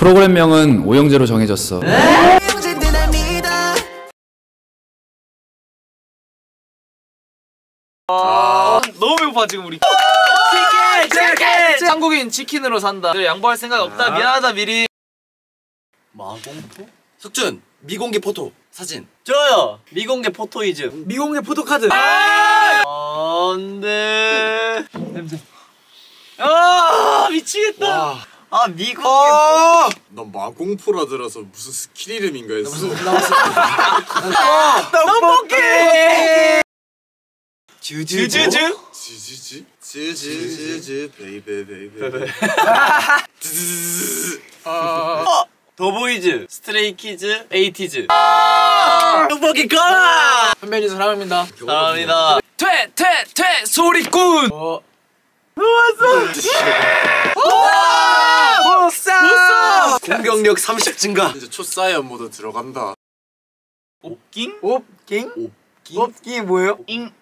프로그램명은 오영재로 정해졌어. 너무 배고파 지금 우리. 치킨! 치킨! 한국인 치킨으로 산다. 양보할 생각 없다. 미안하다 미리. 마공포? 석준 미공개 포토 사진. 저요! 미공개 포토이즈 미공개 포토카드. 안돼. 냄새 아 미치겠다 아 미공개 넌 미공포라 들어서 무슨 스킬 이름인가 했어. 떡볶이! 즈즈즈 지지지? Gee Gee Gee Gee baby baby. 더보이즈 스트레이키즈 에이티즈. 떡볶이 꺼라 선배님 사랑합니다. 사랑합니다. 퇴 퇴 퇴 소리꾼! 어. 공격력 30 증가 이제 초사이언 모드 들어간다. 옵깅 옵깅? 옵깅이 뭐예요? 잉잉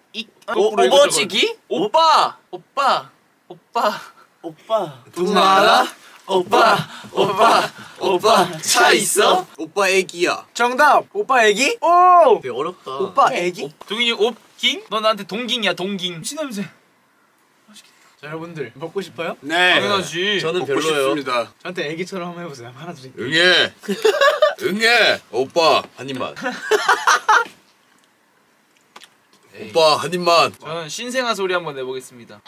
오버치기 오빠 오빠 오빠 오빠 돈 많아? 오빠 오빠 오빠 차 있어? 오빠 애기야. 정답. 오빠 애기? 오. 되게 어렵다 오빠 애기? 동인이 옵깅? 너 나한테 동깅이야 동깅 신냄새 자 여러분들 먹고 싶어요? 네. 당연하지 저는 먹고 별로예요 싶습니다. 저한테 애기처럼 한번 해보세요. 하나 드릴게요. 응애. 응애. 오빠 한 입만 오빠 한 입만. 저는 신생아 소리 한번 내보겠습니다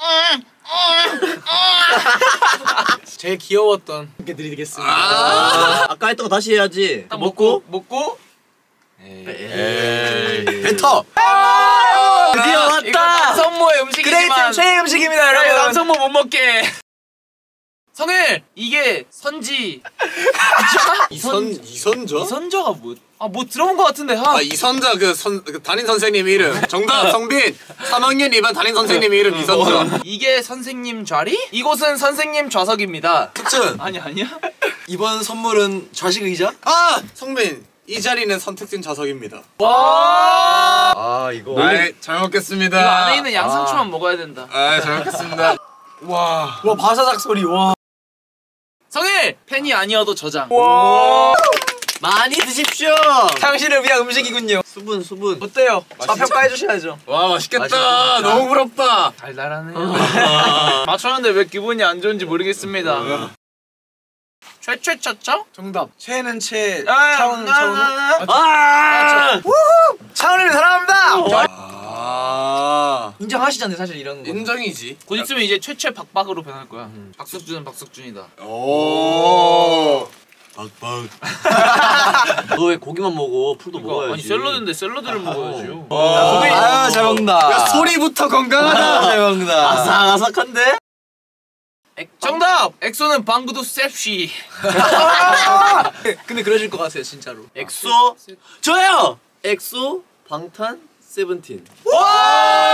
제일 귀여웠던 게 드리겠습니다. 아 아까 했던 거 다시 해야지 딱 먹고 먹고 에이 뱉어. 드디어 왔다 남성모의 음식이지만 최애 음식입니다, 여러분. 못 먹게 성일 이게 선지 이선 이선저? 이선저가 뭐? 아뭐 들어본 것 같은데 하. 아 이선자 그선 그 담임 선생님 이름. 정답 성빈. 3학년 2반 담임 선생님 이름 이선자. 이게 선생님 좌리? 이곳은 선생님 좌석입니다. 석준 아니 아니야? 이번 선물은 좌식 의자? 아 성빈 이 자리는 선택된 좌석입니다. 와. 아 이거 네, 잘 먹겠습니다. 이거 안에 있는 양상추만 먹어야 된다. 아, 잘 먹겠습니다. 와. 와 바사삭 소리. 와. 성일 팬이 아니어도 저장. 많이 드십시오 당신을 위한 음식이군요. 수분 수분 어때요? 좌평가해 주셔야죠. 와 맛있겠다. 맛있겠다. 너무 부럽다. 달달하네요. 맞췄는데 왜 기분이 안 좋은지 모르겠습니다. 최최차차? 정답. 최는 최. 아, 차원 아, 차원. 아, 아 차원을 사랑합니다. 아 인정하시잖아요, 사실 이런 거. 인정이지. 곧 있으면 이제 최최 박박으로 변할 거야. 박석준은 박석준이다. 오. 박박 너 왜 고기만 먹어 풀도 먹어야지 아니 샐러드인데 샐러드를 먹어야죠. 아, 잘 먹는다. 야 소리부터 건강하다. 잘 먹는다. 아삭아삭한데? 정답! 엑소는 방구도 섹시. 근데 그러실 것 같아요, 진짜로. 엑소 저요! 엑소 방탄 세븐틴 와!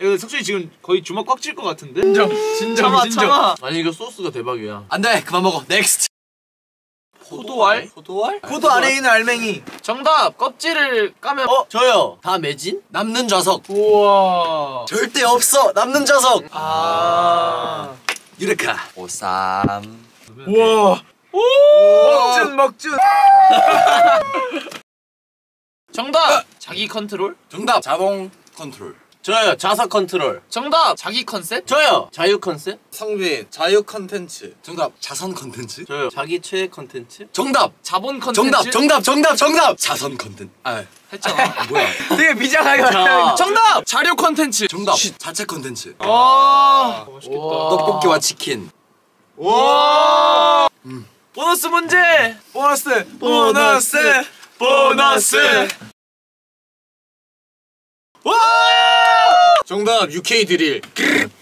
이거 석준이 지금 거의 주먹 꽉 쥘 것 같은데? 진정, 진정, 참아 진정. 참아. 아니 이거 소스가 대박이야 안돼 그만 먹어. next. 포도알? 포도알? 포도 안에 있는 알맹이. 정답! 껍질을 까면 어? 저요 다 매진? 남는 좌석 우와. 절대 없어 남는 좌석 아. 유레카 오삼 우와. 먹준, 먹준. 정답! 자기 컨트롤? 정답 자동 컨트롤. 저요 자석 컨트롤 정답! 자기 컨셉? 저요 자유 컨셉 성빈 자유 컨텐츠. 정답 자선 컨텐츠 저요 자기 최애 컨텐츠 정답. 자본 컨텐츠? 정답 정답 정답 정답 자선 컨텐츠 아 했잖아. 뭐야 되게 비장하게 자 정답! 자료 컨텐츠! 정답 자체 컨텐츠 아 맛있겠다. 떡볶이와 치킨 와! 보너스 문제! 보너스. 보너스! 보너스! 정답 UK 드릴.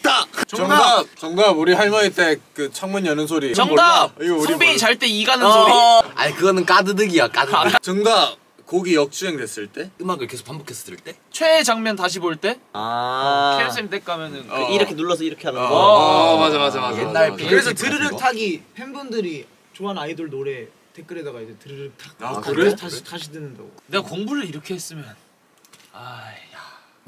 딱. 정답. 정답 우리 할머니 때 그 창문 여는 소리. 정답! 이거 우리 몰라. 잘때 이 가는 소리. 아니 그거는 까드득이야 까드득 정답 곡이 역주행 됐을 때. 음악을 계속 반복해서 들을 때? 최애 장면 다시 볼 때? 아 KFM 때 가면은 어. 이렇게 눌러서 이렇게 하는 어, 거 어, 맞아 맞아 맞아. 옛날 맞아, 맞아. 비- 그래서 드르륵? 타기 팬분들이 좋아하는 아이돌 노래 댓글에다가 이제 드르륵 탁. 아, 아, 그래? 다시 다시 듣는다고. 내가 공부를 이렇게 했으면 아이